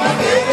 Amém.